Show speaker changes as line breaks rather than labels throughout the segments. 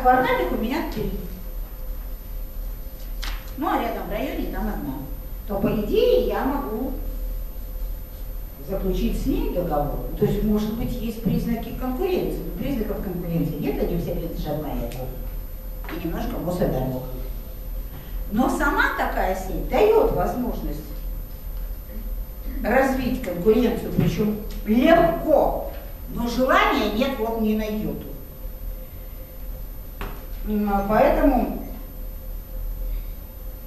кварталик у меня три. Ну, а рядом в районе там одна. То, по идее, я могу заключить с ней договор. То есть, может быть, есть признаки конкуренции. Но признаков конкуренции нет, они все принадлежат на это. И немножко Мосэдарлог. Но сама такая сеть дает возможность развить конкуренцию, причем легко, но желания нет вот не на йоту. Поэтому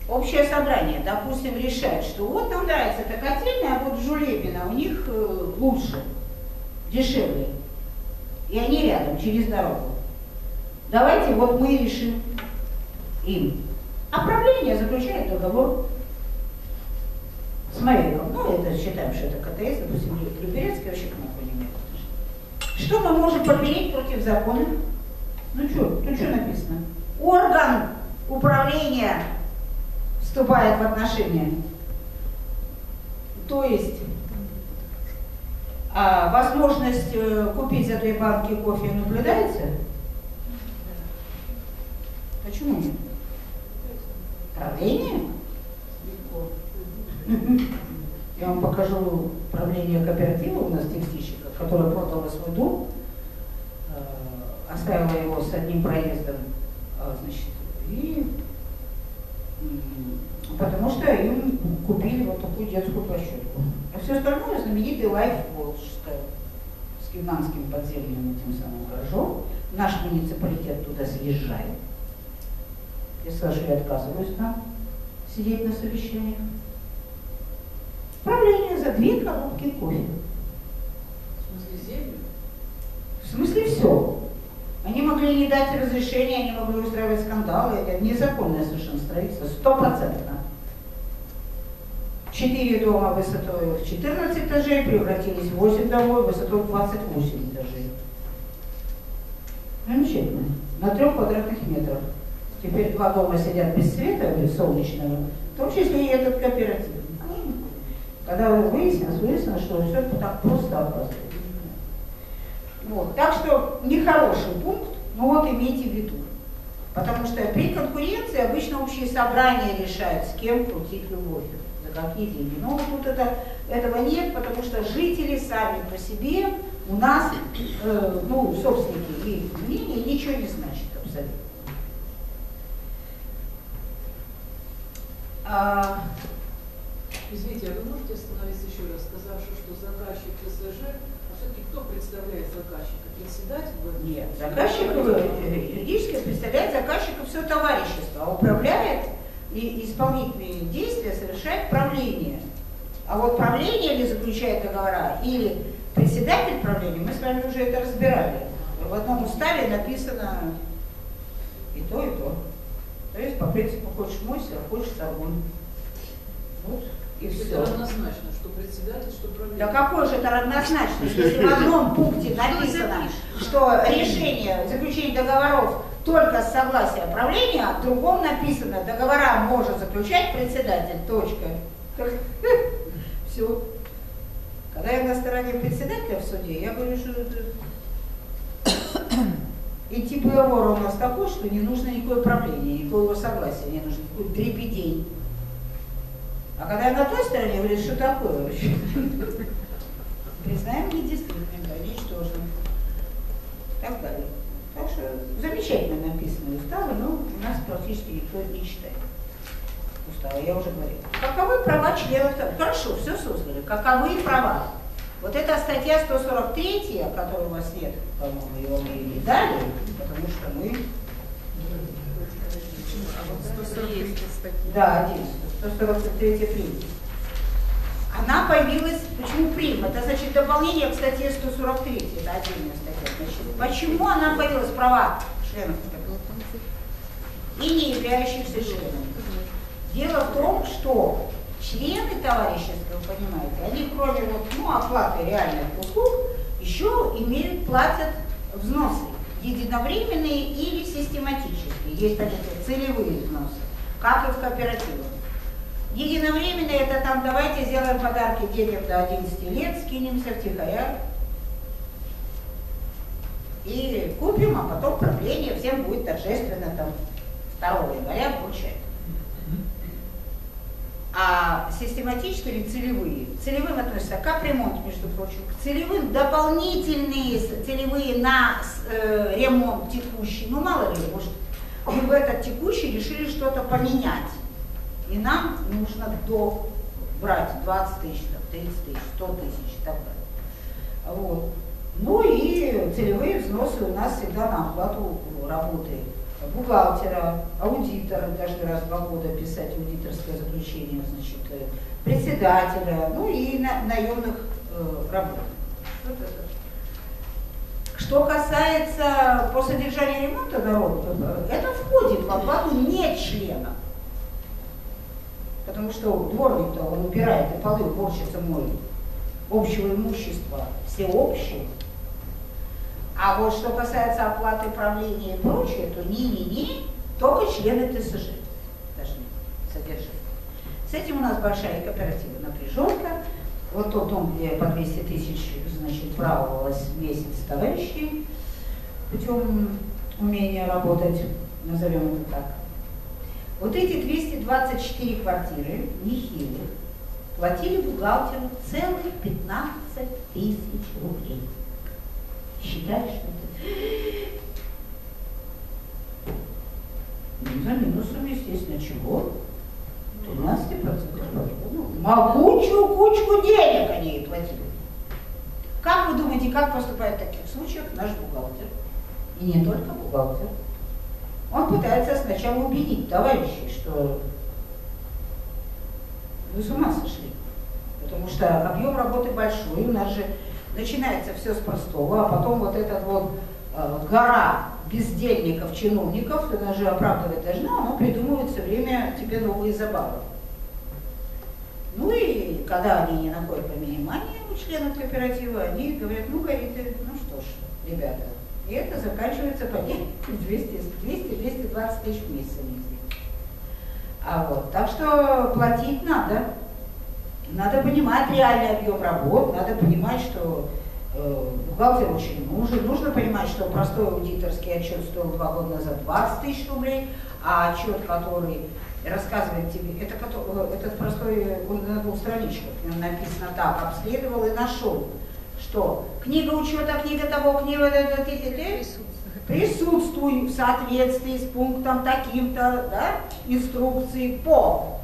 общее собрание, допустим, решает, что вот нам нравится эта котельная, а вот Жулебина у них э, лучше, дешевле. И они рядом, через дорогу. Давайте вот мы решим им. А правление заключает договор с Мавиком. Ну, это считаем, что это КТС, допустим, Люберецкий вообще к нам не имеет Что мы можем попереть против закона? Ну что, тут что написано? Орган управления вступает в отношения. То есть а, возможность э, купить за две банки кофе наблюдается? Почему нет? Правление? Я вам покажу правление кооператива у нас текстильщика, которое продало свой дом, э, оставила его с одним проездом, а, значит, и потому что им купили вот такую детскую площадку. А все остальное знаменитый Life Волжская с гигантским подземным этим самым гаражом. Наш муниципалитет туда съезжает. Я скажу, я отказываюсь там сидеть на совещаниях. Правление за две коробки кофе.
В смысле землю?
В смысле все. Они могли не дать разрешения, они могли устраивать скандалы. Это незаконное совершенно строительство, стопроцентно. Четыре дома высотой в 14 этажей превратились в 8 домов высотой в 28 этажей. Замечательно. На трех квадратных метрах. Теперь два дома сидят без света, без солнечного, в том числе и этот кооператив. Когда выяснилось, выяснилось, что все так просто оказывается. Вот. Так что нехороший пункт, но вот имейте в виду. Потому что при конкуренции обычно общие собрания решают, с кем крутить любовь, за какие деньги. Но тут это, этого нет, потому что жители сами по себе у нас, э, ну, собственники и мнение ничего не значит абсолютно.
А, Извините, а вы можете остановиться еще раз, сказавши, что заказчик ССЖ, а все-таки кто представляет заказчика? Председатель?
Нет, заказчик э, юридически представляет заказчика все товарищество, а управляет и исполнительные действия совершает правление. А вот правление ли заключает договора, или председатель правления, мы с вами уже это разбирали. В одном уставе написано и то, и то. То есть по принципу хочешь мойся, хочешь торгуй.
Вот. И все. Это равнозначно, что председатель, что правление.
Да какой же это равнозначно, если в одном пункте написано, что решение заключения договоров только с согласия правления, а в другом написано, договора может заключать председатель, точка. Все. Когда я на стороне председателя в суде, я говорю, что и тип договора у нас такой, что не нужно никакое правление, никакого согласия, не нужно никакой дребедень. А когда я на той стороне, говорю, что такое вообще? Признаем недействительным, да, ничтожным. Так далее. Так что замечательно написаны уставы, но у нас практически никто не читает. Устава, я уже говорила. Каковы права членов? Хорошо, все создали. Каковы права? Вот эта статья 143, которой у вас нет, по-моему, его мы и дали, потому что мы...
А вот 143 статья.
Да, один. 143 прим. Она появилась, почему прим? Это значит дополнение к статье 143, это отдельная статья. Значит, почему она появилась, права членов и не являющихся членами? Дело в том, что члены товарищества, вы понимаете, они кроме вот, ну, оплаты реальных услуг, еще имеют, платят взносы, единовременные или систематические. Есть понятие целевые взносы, как и в кооперативах. Единовременно это там, давайте сделаем подарки детям до 11 лет, скинемся в втихаря. И купим, а потом продление всем будет торжественно там 2 января вручать. А систематические или целевые? Целевым относятся капремонт, между прочим, к целевым дополнительные целевые на э, ремонт текущий. Ну мало ли, может, в этот текущий решили что-то поменять. И нам нужно до брать 20 тысяч, 30 тысяч, 100 тысяч и так далее. Вот. Ну и целевые взносы у нас всегда на оплату работы бухгалтера, аудитора, каждый раз два года писать аудиторское заключение, значит, э, председателя, ну и на, наемных э, работ. Вот это. Что касается по содержанию ремонта народа, это входит в оплату не члена. Потому что дворник-то он убирает и полы уборщица моет. Общего имущества всеобщее. А вот что касается оплаты правления и прочее, то ни-ни-ни, только члены ТСЖ должны содержать. С этим у нас большая кооператива напряженка. Вот тот дом, где по 200 тысяч, значит, правовалось месяц товарищей путем умения работать, назовем это так. Вот эти 224 квартиры, нехилых, платили бухгалтеру целых 15 тысяч рублей. Считаешь, что это... Ну, за минусом, естественно, чего? 13%. Ну, могучую кучку денег они ей платили. Как вы думаете, как поступает в таких случаях наш бухгалтер? И не только бухгалтер. Он пытается сначала убедить товарищей, что вы с ума сошли. Потому что объем работы большой, у нас же начинается все с простого, а потом вот эта вот э, гора бездельников, чиновников, ты даже оправдывать должна, оно придумывает все время тебе новые забавы. Ну и когда они не находят понимания у членов кооператива, они говорят, ну, Гариты, ну что ж, ребята, и это заканчивается падением 200-220 тысяч в месяц. А вот, так что платить надо. Надо понимать реальный объем работ, надо понимать, что э, бухгалтер очень нужен. Нужно понимать, что простой аудиторский отчет стоил два года назад 20 тысяч рублей, а отчет, который рассказывает тебе, это, э, этот простой, он на двух страничках, написано так, обследовал и нашел, что книга учета, книга того, книга это, это, это, присутствуй в соответствии с пунктом таким-то, да, инструкции по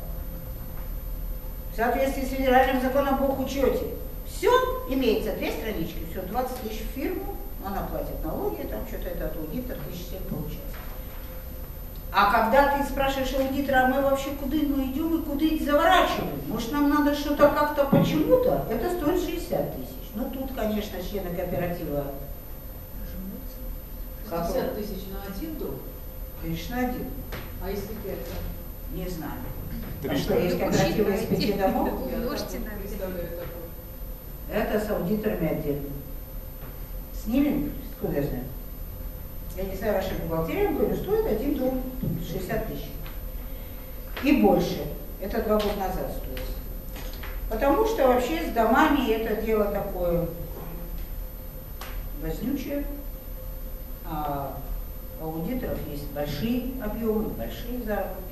в соответствии с федеральным законом об учете. Все имеется, две странички, все, 20 тысяч в фирму, она платит налоги, там что-то этот аудитор, тысяч семь получает. А когда ты спрашиваешь аудитора, а мы вообще куда мы идем и куда заворачиваем? Может, нам надо что-то как-то почему-то? Это стоит 60 тысяч. Ну, тут, конечно, члены кооператива...
60 тысяч на один дом?
Конечно, один.
А если пять?
Не знаю. Потому что есть кооперативы из пяти домов. Это с аудиторами отдельно. С ними, куда я знаю. Я не знаю вашей бухгалтерии, говорю, стоит один дом 60 тысяч. И больше. Это два года назад стоит. Потому что вообще с домами это дело такое вознючее. А у аудиторов есть большие объемы, большие заработки.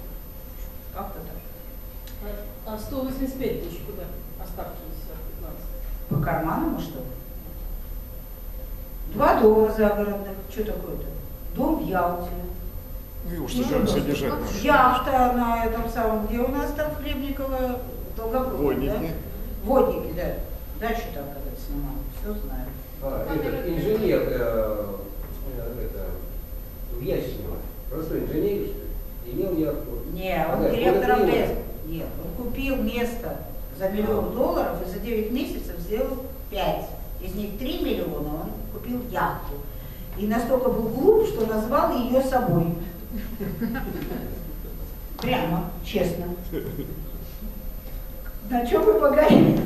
Как-то так.
А 185 тысяч куда оставшиеся 15?
По карманам, а что? Два дома загородных. Что такое-то? Дом в Ялте.
Ну, уж содержать, содержать надо.
Яхта на этом самом, где у нас там Хлебниково, Долгопрудно,
Водники.
да? Водники, да. Дачу там когда снимал, все знаю.
А, этот инженер, э, э, это, в Ясенево, простой инженер, что ли, имел яхту.
Не, он
Ага,
директором ДЭС. Нет, он купил место за миллион долларов и за 9 месяцев сделал 5. Из них 3 миллиона он купил яхту. И настолько был глуп, что назвал ее собой. Прямо, честно. На чем вы погорели?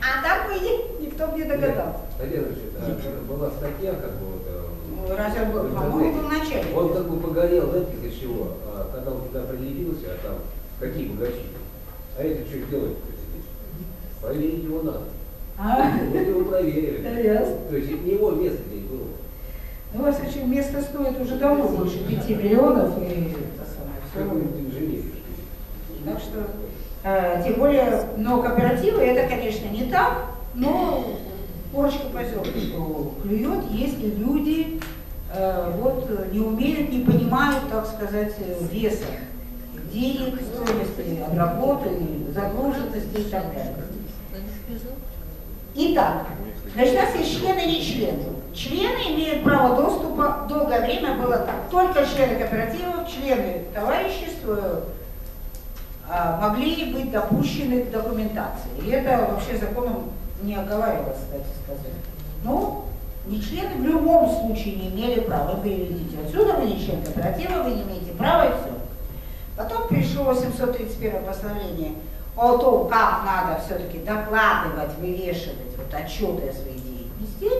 А так бы никто бы не догадался.
Это была статья, как бы, вот, э,
Ну, Разве, был- по-моему, был начальник.
Он как бы погорел, знаете, из чего? А, когда он туда прилепился, а там какие богачи? А это что делать? Проверить его надо.
А?
Вот его проверили. То есть не его место здесь было.
Ну, у вас очень место стоит уже давно больше 5 миллионов и это самое,
инженер?
Так что, тем более, но кооперативы это, конечно, не так, но корочка поселка, что клюет, если люди э, вот не умеют, не понимают, так сказать, э, веса денег, стоимости от работы, загруженности и так далее. Итак, значит, у нас есть члены и не члены. Члены имеют право доступа, долгое время было так, только члены кооперативов, члены товарищества могли быть допущены к документации. И это вообще законом не оговаривалось, кстати сказать. Но не члены в любом случае не имели права. Вы видите, отсюда вы не член кооператива, вы не имеете права и все. Потом пришло 731 постановление о том, как надо все-таки докладывать, вывешивать вот отчеты о своей деятельности,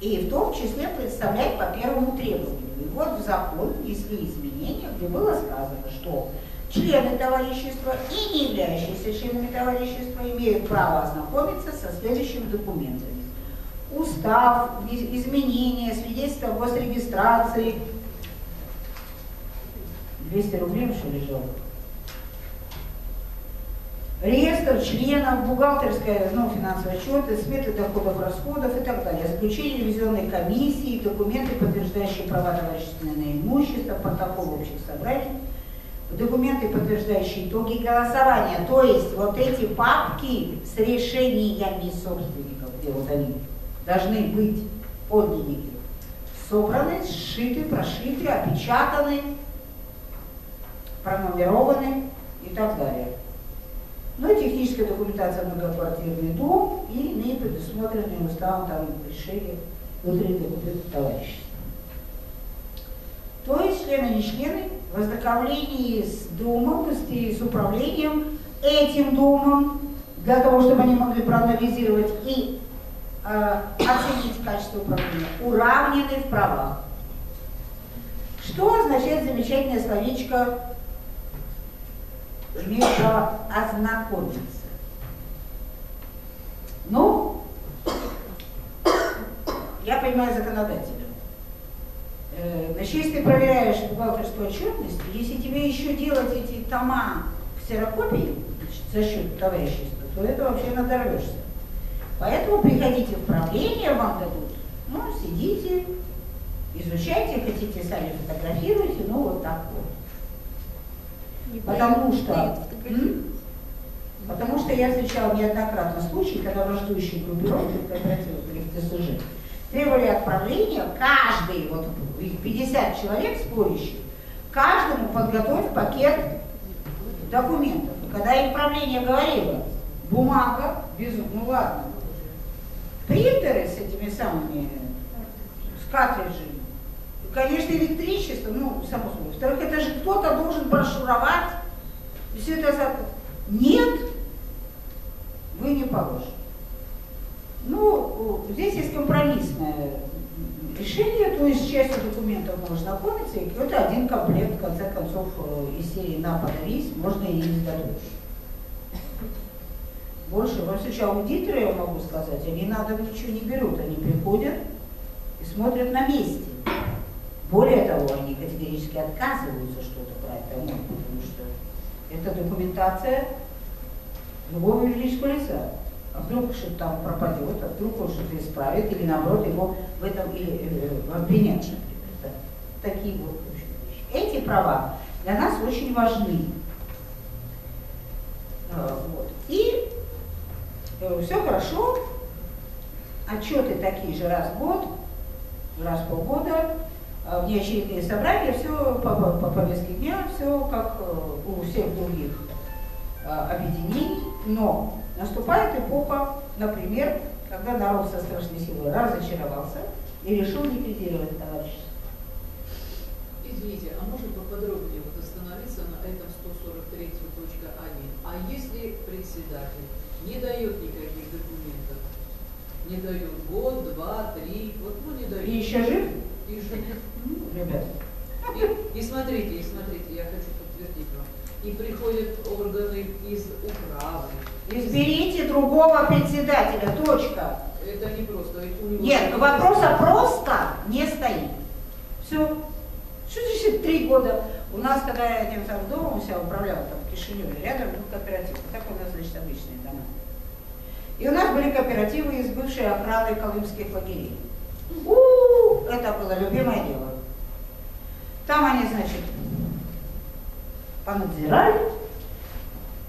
и в том числе представлять по первому требованию. И вот в закон внесли изменения, где было сказано, что члены товарищества и не являющиеся членами товарищества имеют право ознакомиться со следующими документами. Устав, из- изменения, свидетельство о госрегистрации. 200 рублей, что ли, жалко? Реестр членов, бухгалтерская, ну, финансовые отчеты, сметы доходов, расходов и так далее. Заключение ревизионной комиссии, документы, подтверждающие права товарищественное на имущество, протокол общих собраний, документы, подтверждающие итоги голосования. То есть вот эти папки с решениями собственников, где вот они должны быть подлинники, собраны, сшиты, прошиты, опечатаны, пронумерованы и так далее. И техническая документация многоквартирный дом и иные предусмотренные уставом там решения внутри документов товарищества. То есть члены не члены ознакомлении с домом, с, с управлением этим домом, для того, чтобы они могли проанализировать и э, оценить качество управления, уравнены в правах. Что означает замечательное словечко право ознакомиться. Ну, я понимаю законодателя. Э, Значит, если ты проверяешь бухгалтерскую отчетность, если тебе еще делать эти тома ксерокопии значит, за счет товарищества, то это вообще надорвешься. Поэтому приходите в правление, вам дадут, ну, сидите, изучайте, хотите сами фотографируйте, ну, вот так вот. Потому что, потому что я встречала неоднократно случаи, когда враждующие группировки в кооперативах или в ТСЖ требовали отправления, каждый, вот их 50 человек спорящих, каждому подготовь пакет документов. Когда им правление говорило, бумага, без, ну ладно, принтеры с этими самыми, с картриджами, конечно, электричество, ну, само собой. Во-вторых, это же кто-то должен брошюровать, все это за... Нет, вы не положите. Ну, здесь есть компромиссное решение, то есть частью документов можно знакомиться, и какой-то один комплект, в конце концов, э, из серии «На, подавись» можно и изготовить. Больше, во всяком случае, аудиторы, я могу сказать, они на дом ничего не берут, они приходят и смотрят на месте. Более того, они категорически отказываются что-то брать домой, потому что это документация любого юридического лица. А вдруг что-то там пропадет, а вдруг он что-то исправит, или наоборот его в этом или э, обвинят, например. Да. Такие вот вещи. Эти права для нас очень важны. А, вот. И э, все хорошо, отчеты такие же раз в год, раз в полгода, а внеочередные собрания, все по, по, по повестке дня, все как э, у всех других э, объединений, но наступает эпоха, например, когда народ со страшной силой разочаровался и решил ликвидировать товарищество.
Извините, а можно поподробнее вот остановиться на этом 143.1? А если председатель не дает никаких документов, не дает год, два, три, вот ну не дает.
И еще жив,
И жив.
Ну, ребят,
И, и смотрите, и смотрите, я хочу подтвердить вам. И приходят органы из управы.
изберите другого председателя, точка.
Это не просто. это у
Нет, вопроса просто не стоит. Все. Что значит три года? У нас, когда я этим самым домом себя управляла, там в Кишиневе, рядом был кооператив. Так у нас, значит, обычные дома. И у нас были кооперативы из бывшей охраны колымских лагерей. У, это было любимое дело. Там они, значит, понадзирали,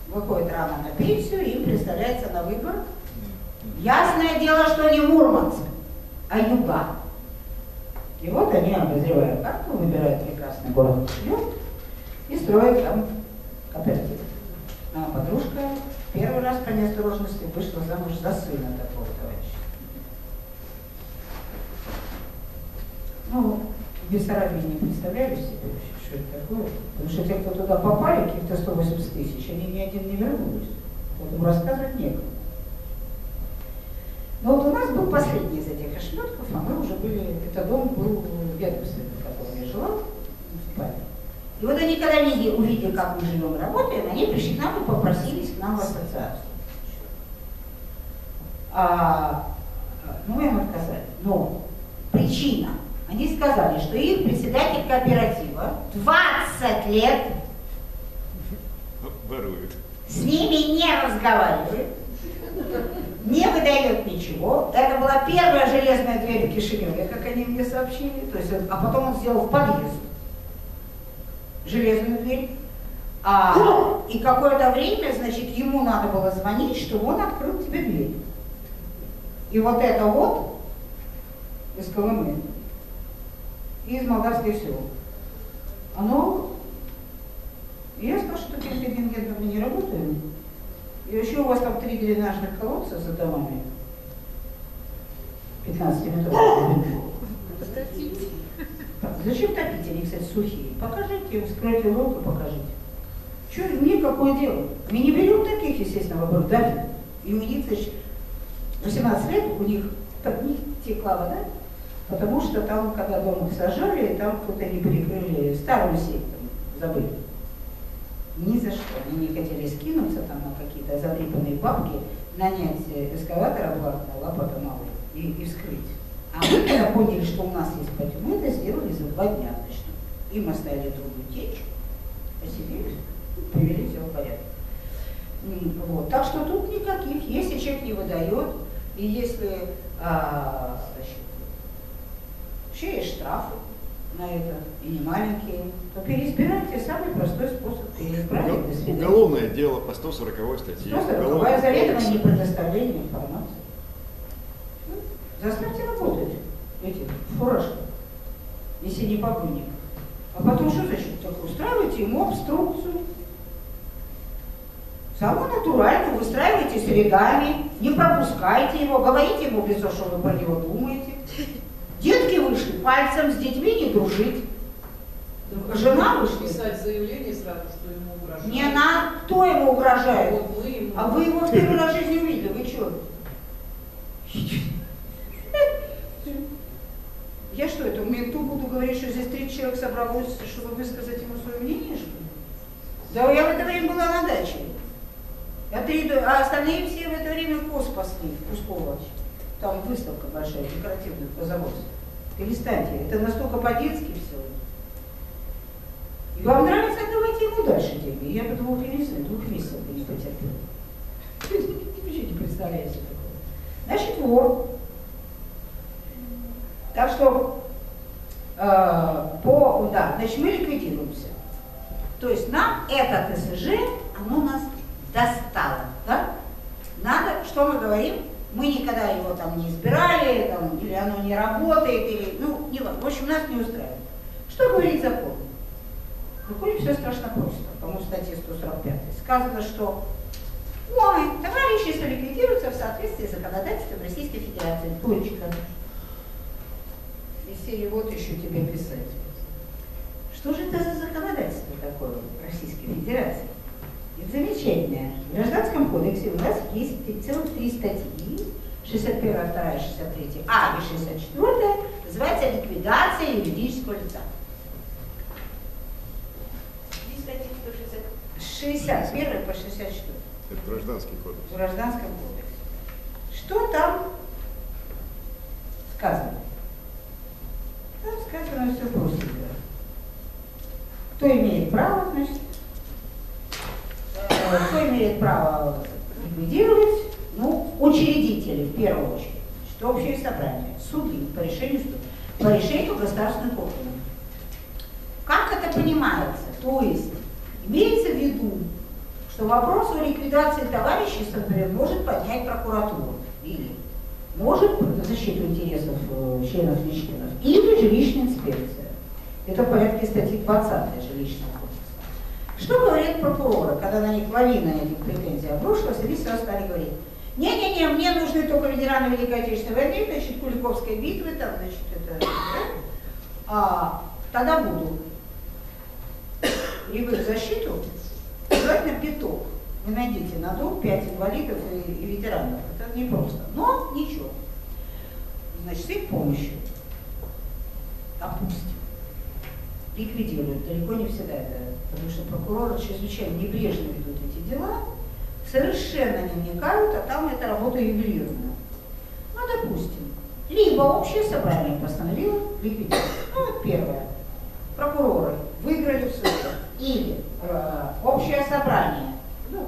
выходит рано на пенсию, им представляется на выбор. Ясное дело, что не Мурманск, а Юга. И вот они, обозревая карту, выбирают прекрасный город и строят там кооператив. А подружка первый раз по неосторожности вышла замуж за сына такого товарища. Ну, в Бессарабии не представляли себе вообще, что это такое. Потому что те, кто туда попали, каких-то 180 тысяч, они ни один не вернулись. Поэтому рассказывать некому. Но вот у нас был последний из этих ошметков, а мы уже были, это дом был в ведомстве, в котором я жила. И вот они, когда видели, увидели, как мы живем работаем, они пришли к нам и попросились к нам в ассоциацию. А, ну, мы им отказали. Но причина. Они сказали, что их председатель кооператива 20 лет
Ворует.
с ними не разговаривает, не выдает ничего. Это была первая железная дверь в Кишиневе, как они мне сообщили. То есть, а потом он сделал в подъезд железную дверь. А, и какое-то время, значит, ему надо было звонить, чтобы он открыл тебе дверь. И вот это вот из Колымы, и из Молдавских сел, оно... И я сказала, что перед контингентом мы не работаем. И еще у вас там три дренажных колодца за домами. 15 метров. Зачем топить? Они, кстати, сухие. Покажите, вскройте рот и покажите. Что, мне какое дело? Мы не берем таких, естественно, выбор дали. И у них, значит, 18 лет, у них под них текла вода, потому что там, когда дом их сажали, там кто-то не перекрыли старую сеть, забыли. Ни за что. Они не хотели скинуться там на какие-то затрепанные бабки, нанять эскаватор обратно, лопата малая, и, и вскрыть. А мы когда поняли, что у нас есть пойдем, мы это сделали за два дня точно. Им оставили трубу течь, посидели, привели все в порядок. Вот. Так что тут никаких. Если человек не выдает, и если а, значит, вообще есть штрафы на это, и не маленькие, то переизбирайте самый простой способ переизбрать. Свидания.
Уголовное дело по 140 статье.
Просто
Уголовного
руковая заведомо
кодекса.
не предоставление информации. Заставьте работать эти фуражки, если не погоник. А потом что значит такое? Устраивайте ему обструкцию. Самое натурально, выстраивайтесь рядами, не пропускайте его, говорите ему в лицо, что вы про него думаете. Детки пальцем с детьми не дружить. Жена вышла.
Писать заявление сразу, что ему угрожают.
Не на кто ему угрожает.
Вот мы ему...
А вы его в первый раз в жизни увидели, вы что? Я что, это менту буду говорить, что здесь 30 человек собралось, чтобы высказать ему свое мнение, что ли? Да я в это время была на даче. Я три, до- а остальные все в это время коз пасли в Кусково. Там выставка большая, декоративных позаводств. Перестаньте, это настолько по-детски все. И вам нравится, отдавайте ему дальше деньги. Я бы двух знаю, двух месяцев не потерпела. Вообще не представляете такого. Значит, вор. Так что э, по, да, значит, мы ликвидируемся. То есть нам это ТСЖ, оно нас достало, да? Надо, что мы говорим? Мы никогда его там не избирали, там, или оно не работает, или, ну, не важно. В общем, нас не устраивает. Что говорит закон? В законе все страшно просто, по-моему, статье 145. Сказано, что ой, товарищество ликвидируется в соответствии с законодательством Российской Федерации. Точка. Из серии вот еще тебе писать. Что же это за законодательство такое Российской Федерации? Кодексе у нас есть целых три статьи. 61, 2, 63, а и 64 называется ликвидация юридического лица. Три статьи 160, 61 по 64
Это гражданский кодекс.
в Гражданском кодексе. Что там сказано? Там сказано все просто. Кто имеет право, значит, кто имеет право ликвидировать? Ну, учредители в первую очередь. Что общее собрание, суды по решению суда, по решению государственных органов. Как это понимается? То есть имеется в виду, что вопрос о ликвидации товарищества, например, может поднять прокуратура или может защиту интересов э, членов членов, или жилищная инспекция. Это в порядке статьи 20 жилищного. Что говорят прокуроры, когда на них лавина этих претензий обрушилась, они сразу стали говорить, не-не-не, мне нужны только ветераны Великой Отечественной войны, значит, Куликовской битвы, там, значит, это, да? а, тогда буду. И в их защиту желательно пяток. Вы найдите на дом пять инвалидов и, и ветеранов. Это непросто. Но ничего. Значит, с их помощью, допустим, ликвидируют. Далеко не всегда это, потому что прокуроры чрезвычайно небрежно ведут эти дела, совершенно не вникают, а там эта работа ювелирная. Ну, допустим, либо общее собрание постановило ликвидировать. Ну, первое. Прокуроры выиграли в суде. Или э, общее собрание, ну,